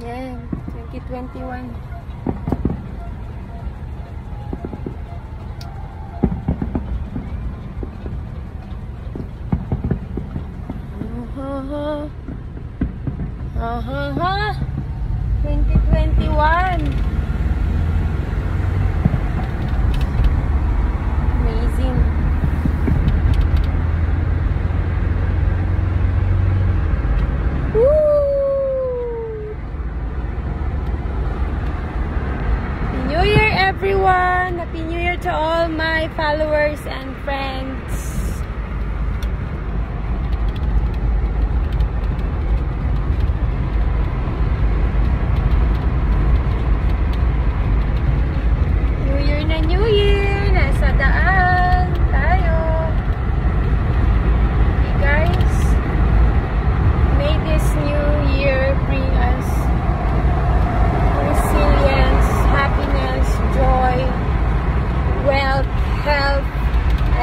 Yan, 2021. Ha ha ha ha 2021 everyone! Happy New Year to all my followers and friends!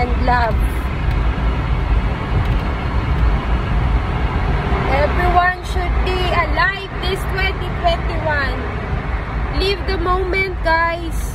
And love. Everyone should be alive this 2021. Live the moment, guys.